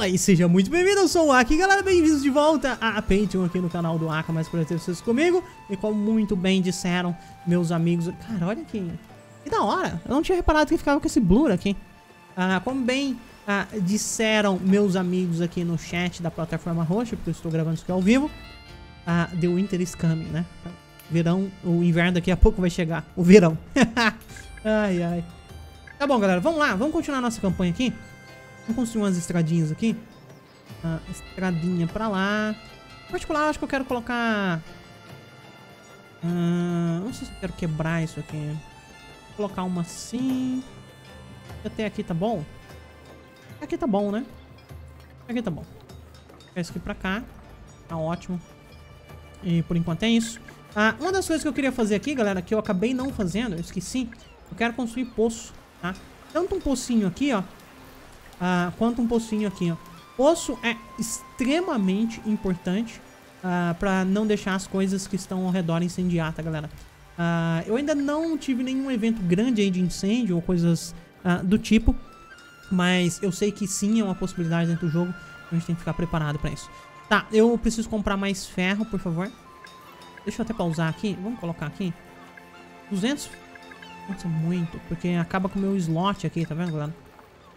Aí, seja muito bem-vindo, eu sou o Aki, galera, bem-vindos de volta a Pentium aqui no canal do Aka, mais por ter vocês comigo, e como muito bem disseram meus amigos, cara, olha que, que da hora, eu não tinha reparado que ficava com esse blur aqui, ah, como bem ah, disseram meus amigos aqui no chat da plataforma roxa, porque eu estou gravando isso aqui ao vivo, ah, The Winter is coming, né, verão, o inverno daqui a pouco vai chegar, o verão, ai ai, tá bom galera, vamos lá, vamos continuar nossa campanha aqui, Vamos construir umas estradinhas aqui. Estradinha pra lá. Em particular, acho que eu quero colocar... Ah, não sei se eu quero quebrar isso aqui. Vou colocar uma assim. Até aqui tá bom? Aqui tá bom, né? Aqui tá bom. Vou isso aqui pra cá. Tá ótimo. E por enquanto é isso. Ah, uma das coisas que eu queria fazer aqui, galera, que eu acabei não fazendo, eu esqueci. Eu quero construir poço, tá? Tanto um pocinho aqui, ó uh, quanto um pocinho aqui, ó. Poço é extremamente importante uh, para não deixar as coisas que estão ao redor incendiar, tá, galera? Uh, eu ainda não tive nenhum evento grande aí de incêndio ou coisas uh, do tipo, mas eu sei que sim é uma possibilidade dentro do jogo, a gente tem que ficar preparado para isso. Tá, eu preciso comprar mais ferro, por favor. Deixa eu até pausar aqui, vamos colocar aqui. 200... Nossa, muito, porque acaba com o meu slot aqui, tá vendo, galera?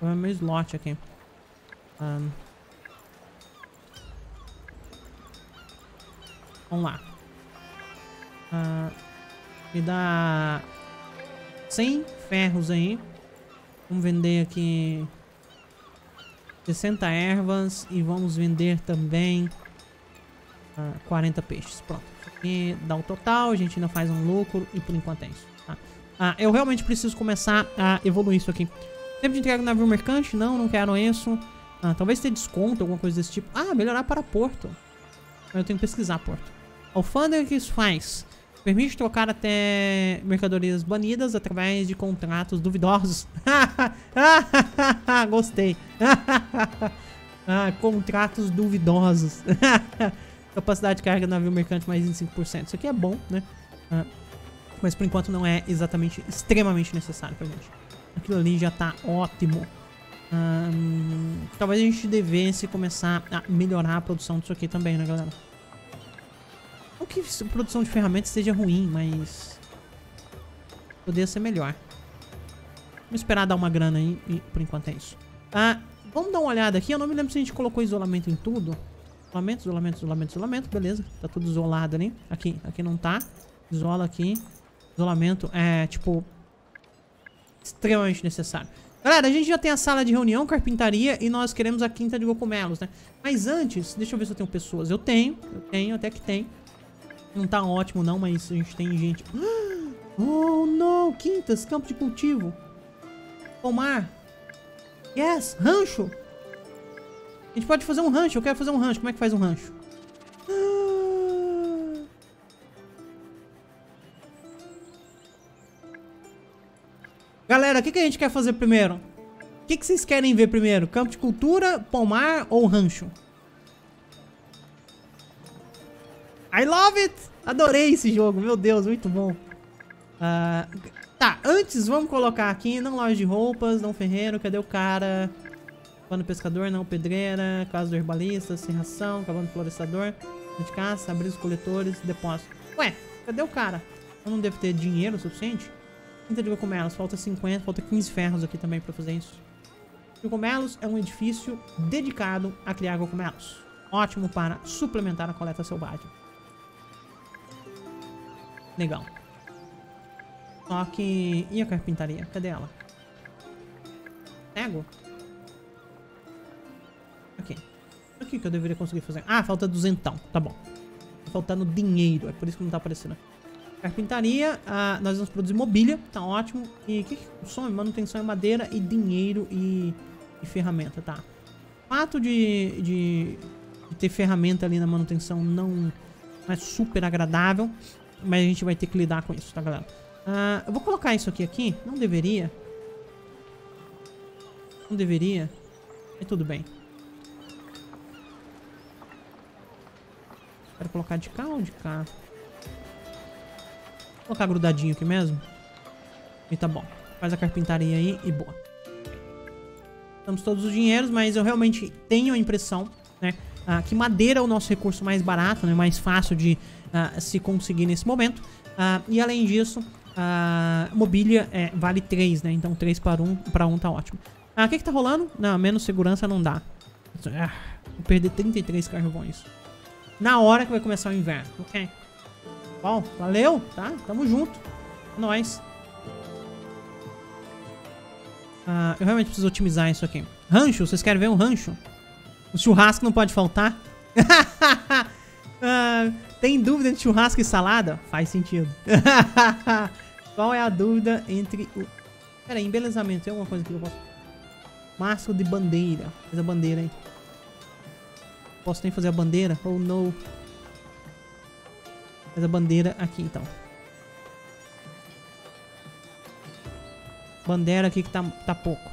Vou ver meu slot aqui. Um... Vamos lá. Uh, me dá 100 ferros aí. Vamos vender aqui 60 ervas e vamos vender também uh, 40 peixes. Pronto. Aqui dá o total, a gente ainda faz um lucro e por enquanto é isso. Tá? Uh, eu realmente preciso começar a evoluir isso aqui. Tempo de entrega do navio mercante? Não, não quero isso. Ah, talvez ter desconto, alguma coisa desse tipo. Ah, melhorar para porto. Eu tenho que pesquisar porto. Alfândega que isso faz? Permite trocar até mercadorias banidas através de contratos duvidosos. Gostei. ah, contratos duvidosos. Capacidade de carga do navio mercante mais 25%. Isso aqui é bom, né? Ah, mas por enquanto não é exatamente extremamente necessário pra gente. Aquilo ali já tá ótimo. talvez a gente devesse começar a melhorar a produção disso aqui também, né, galera? Não que a produção de ferramentas seja ruim, mas... Poderia ser melhor. Vamos esperar dar uma grana aí e por enquanto é isso. Ah, vamos dar uma olhada aqui. Eu não me lembro se a gente colocou isolamento em tudo. Isolamento, isolamento, isolamento, isolamento. Beleza. Tá tudo isolado ali. Aqui, aqui não tá. Isola aqui. Isolamento é, tipo, extremamente necessário. Galera, a gente já tem a sala de reunião, carpintaria e nós queremos a quinta de cogumelos, né? Mas antes, deixa eu ver se eu tenho pessoas. Eu tenho, eu tenho, até que tem. Não tá ótimo não, mas a gente tem gente... Oh, não! Quintas, campo de cultivo. Pomar. Yes, rancho. A gente pode fazer um rancho, eu quero fazer um rancho. Como é que faz um rancho? Galera, o que, que a gente quer fazer primeiro? O que, que vocês querem ver primeiro? Campo de cultura, pomar ou rancho? I love it! Adorei esse jogo, meu Deus, muito bom. Uh, tá, antes vamos colocar aqui, não loja de roupas, não ferreiro, cadê o cara? Cabano pescador, não pedreira, casa do herbalista, serração, cabano florestador, de caça, abrir os coletores, depósito. Ué, cadê o cara? Eu não devo ter dinheiro suficiente? Quinta de cogumelos, falta 50, falta 15 ferros aqui também pra fazer isso. Cogumelos é um edifício dedicado a criar cogumelos. Ótimo para suplementar a coleta selvagem. Legal. Só que... E a carpintaria? Cadê ela? Pego? Aqui. Aqui que eu deveria conseguir fazer. Ah, falta duzentão. Tá bom. Tá faltando dinheiro. É por isso que não tá aparecendo. Carpintaria, ah, nós vamos produzir mobília, tá ótimo. E que, que som? Manutenção é madeira e dinheiro e, e ferramenta, tá. O fato de, de, ter ferramenta ali na manutenção não é super agradável, mas a gente vai ter que lidar com isso, tá, galera? Ah, eu vou colocar isso aqui aqui, não deveria. Não deveria, mas tudo bem. Quero colocar de cá ou de cá? Vou colocar grudadinho aqui mesmo. E tá bom. Faz a carpintaria aí e boa. Temos todos os dinheiros, mas eu realmente tenho a impressão, né? Uh, que madeira é o nosso recurso mais barato, né? Mais fácil de uh, se conseguir nesse momento. Uh, e além disso, a mobília é, vale 3, né? Então 3 para 1, para 1 tá ótimo. Ah, o que que tá rolando? Não, menos segurança não dá. Ah, vou perder 33 carvões. Na hora que vai começar o inverno, ok? Bom, valeu, tá? Tamo junto. Nóis. Ah, eu realmente preciso otimizar isso aqui. Rancho, vocês querem ver um rancho? O churrasco não pode faltar? ah, tem dúvida entre churrasco e salada? Faz sentido. Qual é a dúvida entre o... Pera aí, embelezamento. Tem alguma coisa que eu posso... Máscara de bandeira. Faz a bandeira aí. Posso nem fazer a bandeira? Oh, no. Faz a bandeira aqui, então. Bandeira aqui que tá, tá pouco.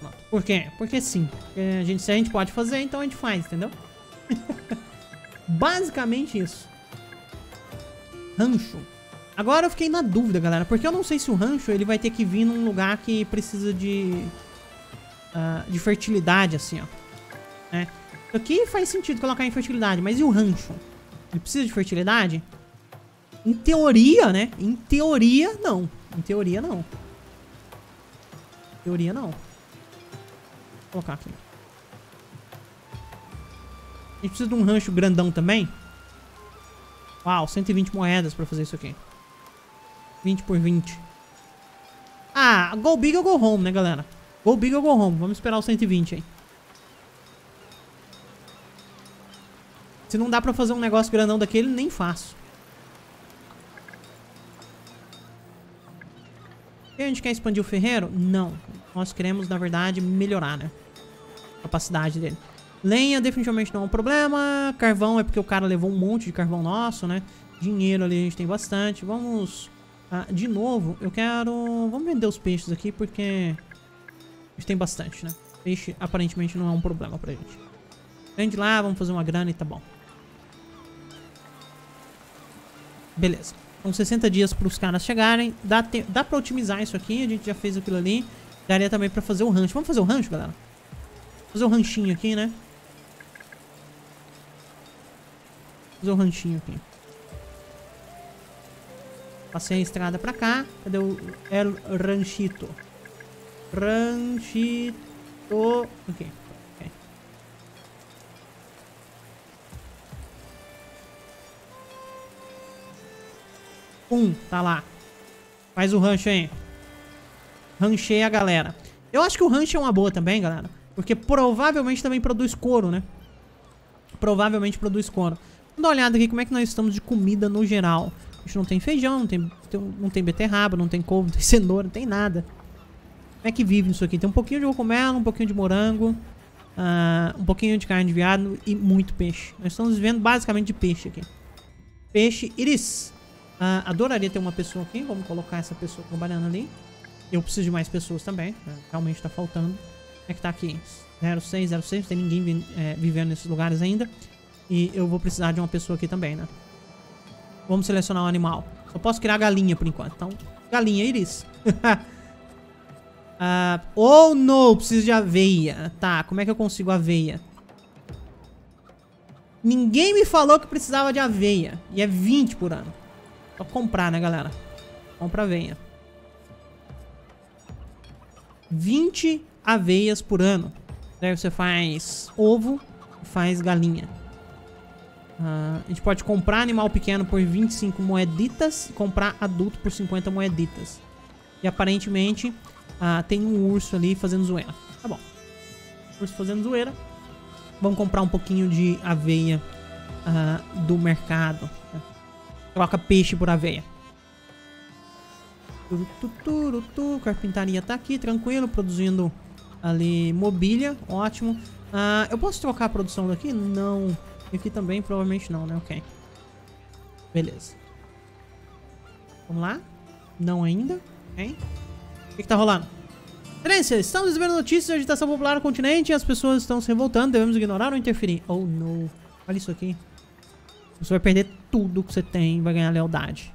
Pronto. Por quê? Porque sim. Porque a gente, se a gente pode fazer, então a gente faz, entendeu? Basicamente isso. Rancho. Agora eu fiquei na dúvida, galera. Porque eu não sei se o rancho ele vai ter que vir num lugar que precisa de... Uh, de fertilidade, assim, ó. É. Isso aqui faz sentido colocar em fertilidade. Mas e o rancho? Ele precisa de fertilidade? Em teoria, né? Em teoria, não. Em teoria, não. Em teoria, não. Vou colocar aqui. A gente precisa de um rancho grandão também. Uau, 120 moedas pra fazer isso aqui. 20 por 20. Ah, go big ou go home, né, galera? Go big ou go home. Vamos esperar os 120 aí. Se não dá pra fazer um negócio grandão daquele, nem faço. E a gente quer expandir o ferreiro? Não. Nós queremos, na verdade, melhorar, né? A capacidade dele. Lenha definitivamente não é um problema. Carvão é porque o cara levou um monte de carvão nosso, né? Dinheiro ali a gente tem bastante. Vamos... Ah, de novo, eu quero... Vamos vender os peixes aqui porque... A gente tem bastante, né? Peixe aparentemente não é um problema pra gente. Vende lá, vamos fazer uma grana e tá bom. Beleza. São 60 dias para os caras chegarem. Dá. Dá pra otimizar isso aqui. A gente já fez aquilo ali. Daria também pra fazer o rancho. Vamos fazer o rancho, galera? Fazer o um ranchinho aqui, né? Fazer o um ranchinho aqui. Passei a estrada pra cá. Cadê o El Ranchito? Ranchito. Ok. Pum, tá lá. Faz o rancho aí. Ranchei a galera. Eu acho que o rancho é uma boa também, galera. Porque provavelmente também produz couro, né? Provavelmente produz couro. Vamos dar uma olhada aqui como é que nós estamos de comida no geral. A gente não tem feijão, não tem, não tem beterraba, não tem couve, não tem cenoura, não tem nada. Como é que vive isso aqui? Tem um pouquinho de rocomelo, um pouquinho de morango, uh, um pouquinho de carne de viado e muito peixe. Nós estamos vivendo basicamente de peixe aqui. Peixe iris. Uh, adoraria ter uma pessoa aqui. Vamos colocar essa pessoa trabalhando ali. Eu preciso de mais pessoas também. Né? Realmente tá faltando. Como é que tá aqui? 06, 06. Não tem ninguém vi é, vivendo nesses lugares ainda. E eu vou precisar de uma pessoa aqui também, né? Vamos selecionar um animal. Só posso criar galinha por enquanto. Então, galinha, Iris. uh, oh, não. Preciso de aveia. Tá, como é que eu consigo aveia? Ninguém me falou que precisava de aveia. E é 20 por ano. Só comprar, né, galera? Compra venha. 20 aveias por ano. Daí você faz ovo e faz galinha. Uh, a gente pode comprar animal pequeno por 25 moeditas e comprar adulto por 50 moeditas. E aparentemente uh, tem um urso ali fazendo zoeira. Tá bom. Urso fazendo zoeira. Vamos comprar um pouquinho de aveia uh, do mercado. Troca peixe por aveia. Carpintaria tá aqui, tranquilo, produzindo ali mobília, ótimo. Ah, eu posso trocar a produção daqui? Não. Aqui também, provavelmente não, né? Ok. Beleza. Vamos lá? Não ainda. Ok. O que, que tá rolando? Trência, estamos recebendo notícias de agitação popular no continente e as pessoas estão se revoltando. Devemos ignorar ou interferir? Oh, não. Olha isso aqui. Você vai perder tudo que você tem vai ganhar lealdade.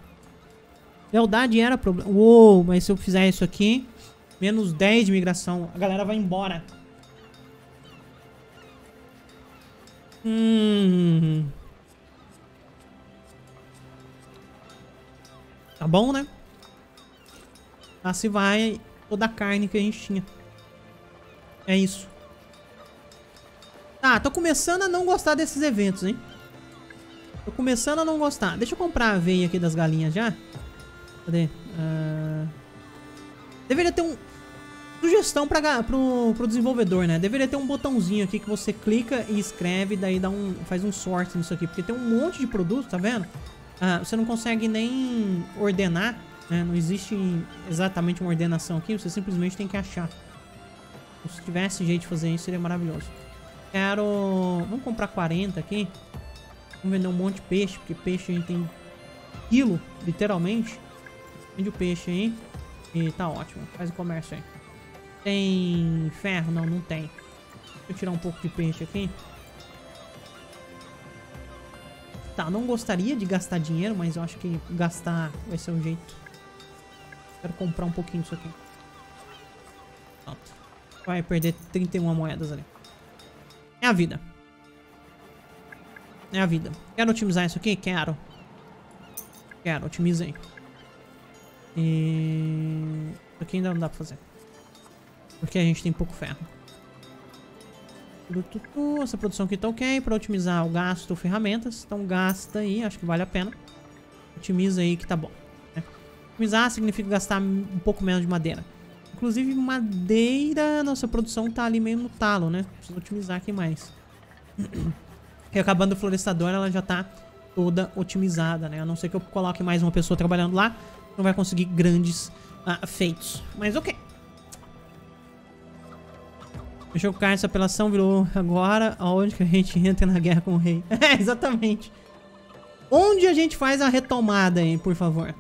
Lealdade era problema. Uou, mas se eu fizer isso aqui, Menos 10 de migração. A galera vai embora. Hum. Tá bom, né? Lá se vai toda a carne que a gente tinha. É isso. Tá, tô começando a não gostar desses eventos, hein? Tô começando a não gostar. Deixa eu comprar a aveia aqui das galinhas já. Cadê? Uh... Deveria ter um... Sugestão pra, pro, pro desenvolvedor, né? Deveria ter um botãozinho aqui que você clica e escreve, daí dá um, faz um sort nisso aqui. Porque tem um monte de produtos, tá vendo? Uh, você não consegue nem ordenar, né? Não existe exatamente uma ordenação aqui, você simplesmente tem que achar. Se tivesse jeito de fazer isso, seria maravilhoso. Quero... Vamos comprar 40 aqui. Vamos vender um monte de peixe, porque peixe a gente tem quilo, literalmente. Vende o peixe aí. E tá ótimo. Faz o comércio aí. Tem ferro? Não, não tem. Deixa eu tirar um pouco de peixe aqui. Tá, não gostaria de gastar dinheiro, mas eu acho que gastar vai ser o jeito. Quero comprar um pouquinho disso aqui. Pronto. Vai perder 31 moedas ali. É a vida. É a vida. Quero otimizar isso aqui? Quero. Quero, otimizei. E... Isso aqui ainda não dá pra fazer. Porque a gente tem pouco ferro. Essa produção aqui tá ok. Pra otimizar o gasto ferramentas. Então gasta aí, acho que vale a pena. Otimiza aí que tá bom. Né? Otimizar significa gastar um pouco menos de madeira. Inclusive madeira, nossa produção tá ali meio no talo, né? Preciso otimizar aqui mais. E acabando o florestador, ela já tá toda otimizada, né? A não ser que eu coloque mais uma pessoa trabalhando lá, não vai conseguir grandes uh, feitos. Mas ok. Fechou com essa apelação, virou agora aonde que a gente entra na guerra com o rei. É, exatamente. Onde a gente faz a retomada aí, por favor?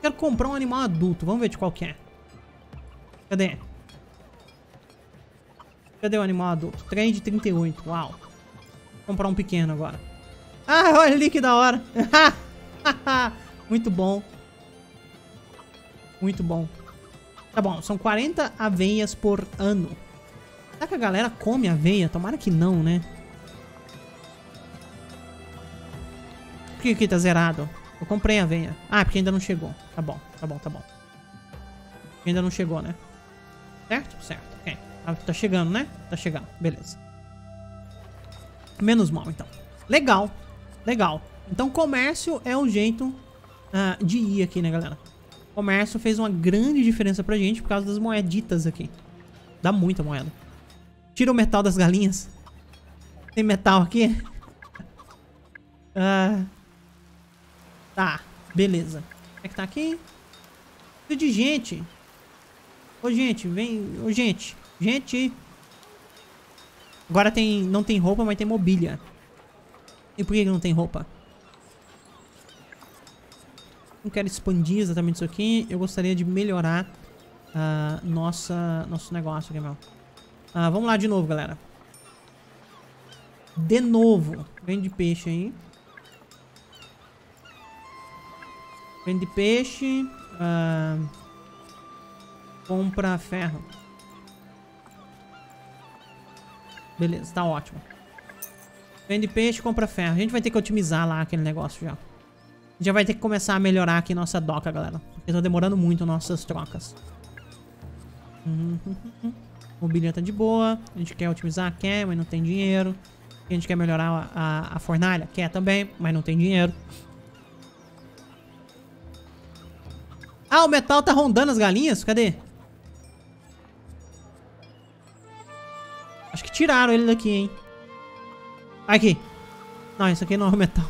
Quero comprar um animal adulto. Vamos ver de qual que é. Cadê? Cadê o animal adulto? 3 de 38. Uau. Vou comprar um pequeno agora. Ah, olha ali que da hora. Muito bom. Muito bom. Tá bom, são 40 aveias por ano. Será que a galera come aveia? Tomara que não, né? Por que aqui tá zerado? Eu comprei aveia. Ah, porque ainda não chegou. Tá bom, tá bom, tá bom. Ainda não chegou, né? Certo? Certo. Ah, tá chegando, né? Tá chegando. Beleza. Menos mal, então. Legal. Legal. Então, comércio é o jeito uh, de ir aqui, né, galera? Comércio fez uma grande diferença pra gente por causa das moeditas aqui. Dá muita moeda. Tira o metal das galinhas. Tem metal aqui? uh, tá. Beleza. Como é que tá aqui? De gente. Ô, gente, vem. Ô, gente. Gente! Agora tem, não tem roupa, mas tem mobília. E por que não tem roupa? Não quero expandir exatamente isso aqui. Eu gostaria de melhorar uh, nossa, nosso negócio aqui, meu. Uh, vamos lá de novo, galera. De novo. Vende peixe aí. Vende peixe. Uh, compra ferro. Beleza, tá ótimo. Vende peixe, compra ferro. A gente vai ter que otimizar lá aquele negócio já. Já vai ter que começar a melhorar aqui nossa doca, galera. Porque tá demorando muito nossas trocas. Uhum. Mobilia tá de boa. A gente quer otimizar? Quer, mas não tem dinheiro. A gente quer melhorar a, a, a fornalha? Quer também, mas não tem dinheiro. Ah, o metal tá rondando as galinhas? Cadê? Tiraram ele daqui, hein? Aqui. Não, isso aqui não é o metal.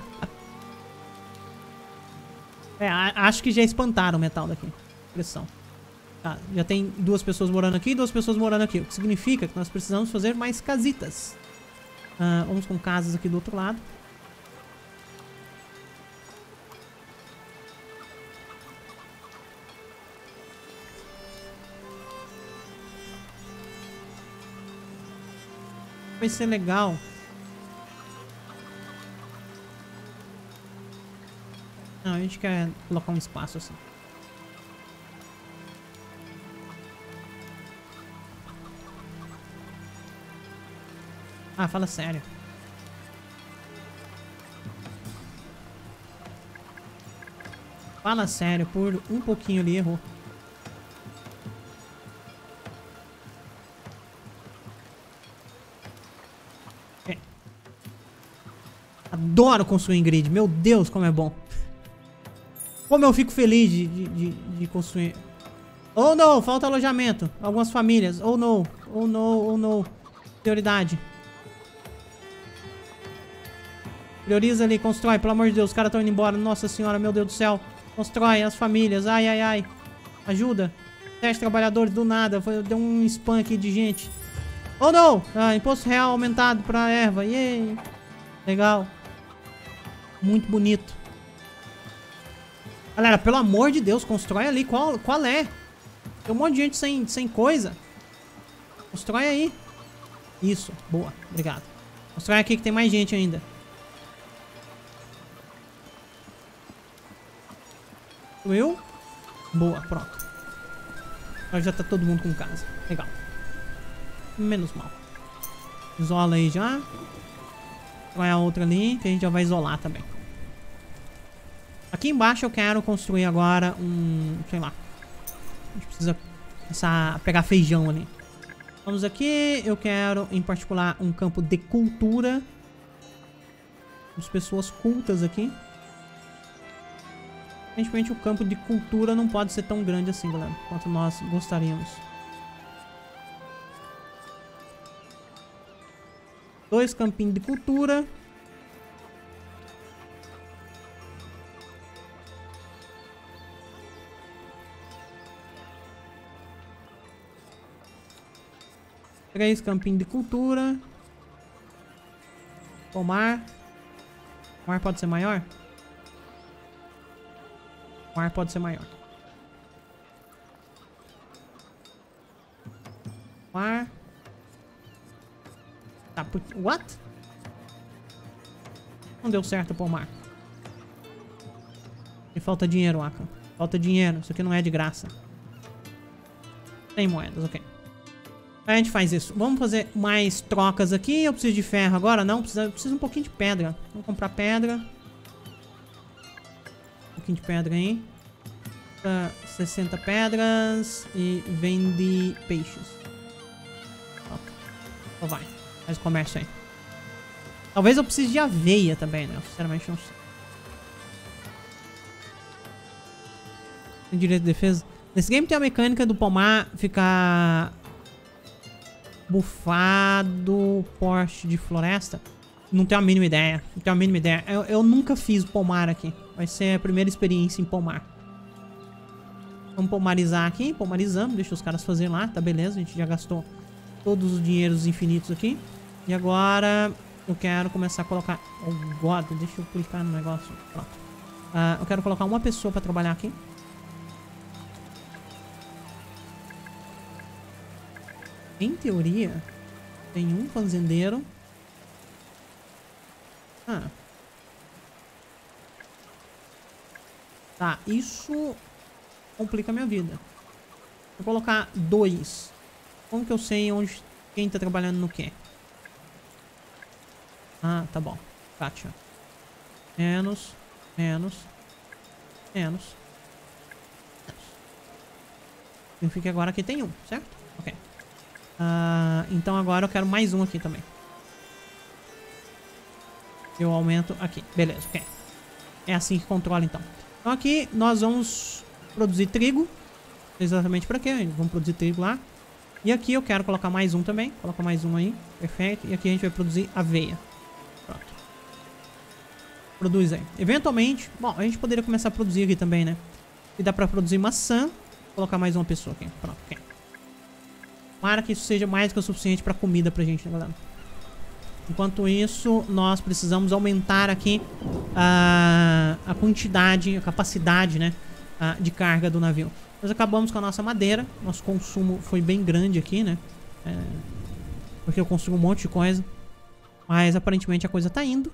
é, acho que já espantaram o metal daqui. Pressão. Tá, já tem duas pessoas morando aqui e duas pessoas morando aqui. O que significa que nós precisamos fazer mais casitas. Vamos com casas aqui do outro lado. Vai ser legal. Não, a gente quer colocar um espaço assim. Ah, fala sério. Fala sério, por um pouquinho ali errou. Adoro construir em grid. Meu Deus, como é bom. Como eu fico feliz de, de, de, de construir. Oh, não, falta alojamento. Algumas famílias. Oh, não. Oh, não, oh, não. Prioridade. Prioriza ali, constrói, pelo amor de Deus, os caras estão indo embora. Nossa senhora, meu Deus do céu. Constrói as famílias, ai, ai, ai. Ajuda. Teste trabalhadores do nada, foi, deu um spam aqui de gente. Oh não! Ah, imposto real aumentado pra erva. Yay! Legal. Muito bonito. Galera, pelo amor de Deus, constrói ali. Qual, qual é? Tem um monte de gente sem, sem coisa. Constrói aí. Isso, boa. Obrigado. Constrói aqui que tem mais gente ainda. eu? Boa, pronto. Agora já tá todo mundo com casa. Legal. Menos mal. Isola aí já. Vai a outra ali, que a gente já vai isolar também. Aqui embaixo eu quero construir agora um... Sei lá. A gente precisa começar a pegar feijão ali. Vamos aqui. Eu quero, em particular, um campo de cultura. As pessoas cultas aqui. Evidentemente o campo de cultura não pode ser tão grande assim, galera, quanto nós gostaríamos. Dois campinhos de cultura. Três campinhos de cultura. Pomar. Pomar pode ser maior? O ar pode ser maior. O ar... Tá, por... What? Não deu certo o pomar. E falta dinheiro, Aka. Falta dinheiro. Isso aqui não é de graça. Tem moedas, ok. A gente faz isso. Vamos fazer mais trocas aqui. Eu preciso de ferro agora? Não, precisa, precisa um pouquinho de pedra. Vamos comprar pedra pouquinho de pedra aí. Pra 60 pedras e vende peixes. Ok. Então vai. Faz comércio aí. Talvez eu precise de aveia também, né? Sinceramente não sei. Tem direito de defesa. Nesse game tem a mecânica do pomar ficar bufado porte de floresta. Não tenho a mínima ideia. Não tenho a mínima ideia. Eu, eu nunca fiz pomar aqui. Vai ser a primeira experiência em pomar. Vamos pomarizar aqui. Pomarizamos. Deixa os caras fazerem lá. Tá beleza. A gente já gastou todos os dinheiros infinitos aqui. E agora eu quero começar a colocar... Oh, God. Deixa eu clicar no negócio. Pronto. Uh, eu quero colocar uma pessoa pra trabalhar aqui. Em teoria, tem um fazendeiro ah. Tá, isso complica a minha vida. Vou colocar dois. Como que eu sei onde quem tá trabalhando no quê? Ah, tá bom. Kátia. Menos, menos, menos. Significa que agora aqui tem um, certo? Uh, então agora eu quero mais um aqui também. Eu aumento aqui. Beleza, ok. É assim que controla, então. Então aqui nós vamos produzir trigo. Exatamente para quê? Vamos produzir trigo lá. E aqui eu quero colocar mais um também. Coloca mais um aí. Perfeito. E aqui a gente vai produzir aveia. Pronto. Produz aí. Eventualmente... Bom, a gente poderia começar a produzir aqui também, né? E dá pra produzir maçã. Colocar mais uma pessoa aqui. Pronto, ok. Tomara que isso seja mais que o suficiente pra comida pra gente, né, galera? Enquanto isso, nós precisamos aumentar aqui a, a quantidade, a capacidade, né, a, de carga do navio. Nós acabamos com a nossa madeira, nosso consumo foi bem grande aqui, né, é, porque eu consumo um monte de coisa. Mas aparentemente a coisa tá indo.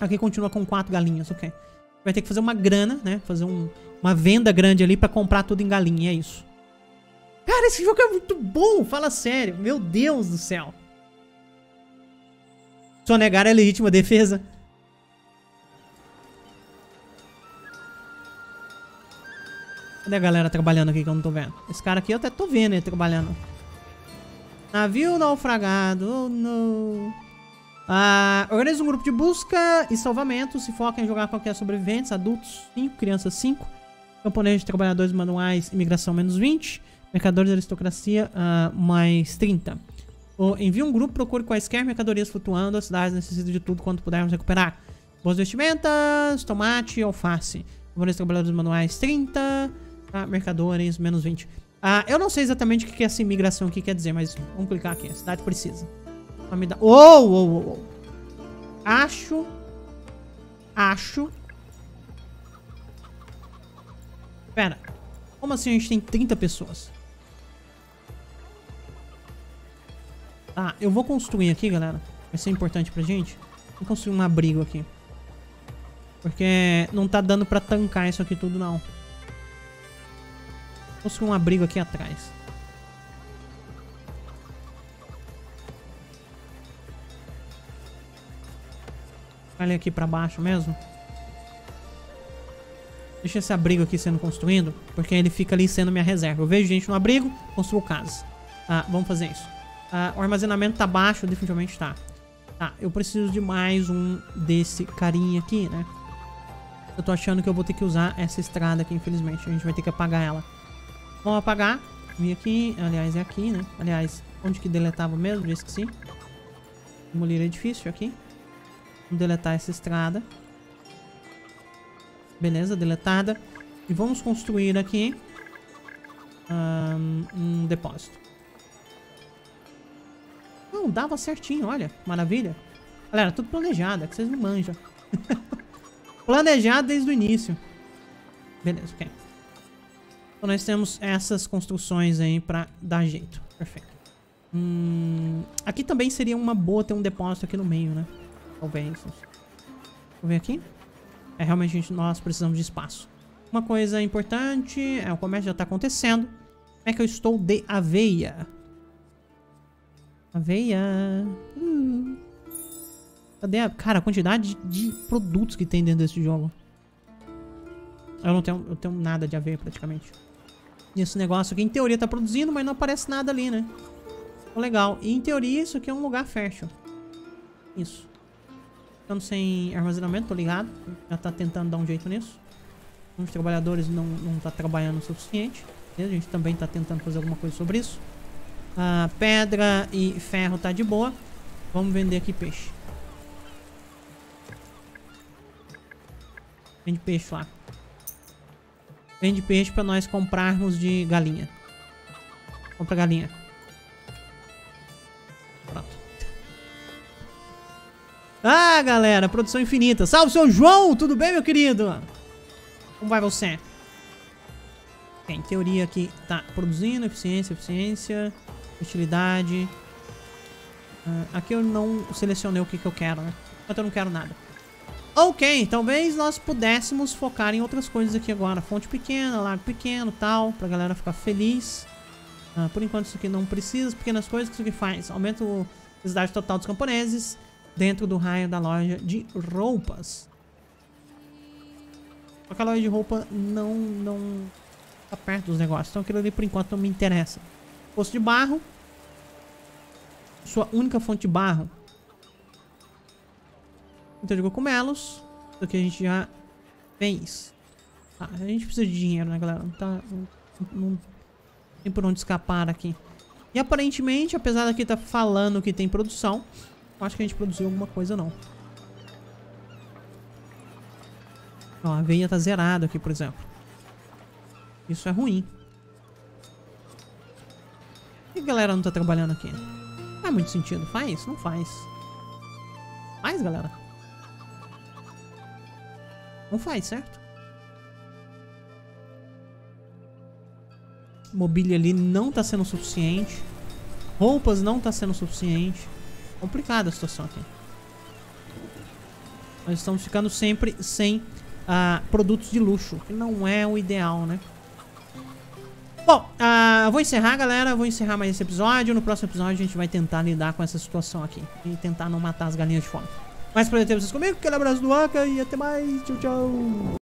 Aqui continua com quatro galinhas, ok. Vai ter que fazer uma grana, né? Fazer um, uma venda grande ali pra comprar tudo em galinha. É isso. Cara, esse jogo é muito bom. Fala sério. Meu Deus do céu. Sonegar é legítima defesa. Cadê a galera trabalhando aqui que eu não tô vendo? Esse cara aqui eu até tô vendo ele trabalhando. Navio naufragado. Oh, não. Ah, organiza um grupo de busca e salvamento. Se foca em jogar qualquer sobreviventes. Adultos 5, crianças 5. Camponeses, trabalhadores manuais, imigração menos 20. Mercadores, aristocracia uh, mais 30. Ou envia um grupo, procure quaisquer mercadorias flutuando. As cidades necessitam de tudo quanto pudermos recuperar. Boas vestimentas, tomate, alface. Camponeses, trabalhadores manuais 30. Tá? Mercadores, menos 20. Ah, eu não sei exatamente o que essa imigração aqui quer dizer, mas vamos clicar aqui. A cidade precisa. Me dar... Oh, oh, oh, oh. Acho. Acho. Pera. Como assim a gente tem 30 pessoas? Tá, eu vou construir aqui, galera. Vai ser importante pra gente. Vou construir um abrigo aqui. Porque não tá dando pra tancar isso aqui tudo, não. Vou construir um abrigo aqui atrás. Olha aqui pra baixo mesmo. Deixa esse abrigo aqui sendo construído, porque ele fica ali sendo minha reserva. Eu vejo gente no abrigo, construo casas. Tá, vamos fazer isso. Tá, o armazenamento tá baixo, definitivamente tá. Tá, eu preciso de mais um desse carinha aqui, né? Eu tô achando que eu vou ter que usar essa estrada aqui, infelizmente. A gente vai ter que apagar ela. Vamos apagar. Vim aqui, aliás, é aqui, né? Aliás, onde que deletava mesmo? Já esqueci. Demolir edifício aqui. Vamos deletar essa estrada. Beleza, deletada. E vamos construir aqui um, um depósito. Não, dava certinho, olha. Maravilha. Galera, tudo planejado, é que vocês não manjam. planejado desde o início. Beleza, ok. Então nós temos essas construções aí pra dar jeito. Perfeito. Hum, aqui também seria uma boa ter um depósito aqui no meio, né? Talvez. Vou ver aqui. É, realmente gente, nós precisamos de espaço. Uma coisa importante, é o comércio já está acontecendo. Como é que eu estou de aveia? Aveia. Hum. Cadê a... Cara, a quantidade de produtos que tem dentro desse jogo. Eu não tenho, eu tenho nada de aveia praticamente. Esse negócio aqui, em teoria, tá produzindo, mas não aparece nada ali, né? Legal. E em teoria, isso aqui é um lugar fértil. Isso. Ficando sem armazenamento, tô ligado. Já tá tentando dar um jeito nisso. Os trabalhadores não, não tá trabalhando o suficiente. A gente também tá tentando fazer alguma coisa sobre isso. Ah, pedra e ferro tá de boa. Vamos vender aqui peixe. Vende peixe lá. Vende peixe pra nós comprarmos de galinha. Compra galinha. Ah, galera, produção infinita. Salve, seu João! Tudo bem, meu querido? Como vai você? em teoria aqui tá produzindo, eficiência, eficiência, utilidade. Uh, aqui eu não selecionei o que, que eu quero, né? Mas eu não quero nada. Ok, talvez nós pudéssemos focar em outras coisas aqui agora. Fonte pequena, lago pequeno, tal, pra galera ficar feliz. Uh, por enquanto isso aqui não precisa, pequenas coisas que isso aqui faz. Aumenta a necessidade total dos camponeses dentro do raio da loja de roupas. Só que a loja de roupa não, não tá perto dos negócios. Então aquilo ali por enquanto não me interessa. Poço de barro. Sua única fonte de barro. Então de cogumelos. Isso aqui a gente já fez. Ah, a gente precisa de dinheiro, né, galera? Não, tá, não, não tem por onde escapar aqui. E aparentemente, apesar daqui tá falando que tem produção, acho que a gente produziu alguma coisa, não. Ó, a veia tá zerada aqui, por exemplo. Isso é ruim. Que a galera não tá trabalhando aqui? Não faz muito sentido. Faz? Não faz. Faz, galera? Não faz, certo? Mobília ali não tá sendo suficiente. Roupas não tá sendo suficiente complicada a situação aqui. Nós estamos ficando sempre sem uh, produtos de luxo, que não é o ideal, né? Bom, uh, vou encerrar, galera. Vou encerrar mais esse episódio. No próximo episódio a gente vai tentar lidar com essa situação aqui. E tentar não matar as galinhas de fome. Mais prazer ter vocês comigo. Aquele abraço do Aka e até mais. Tchau, tchau.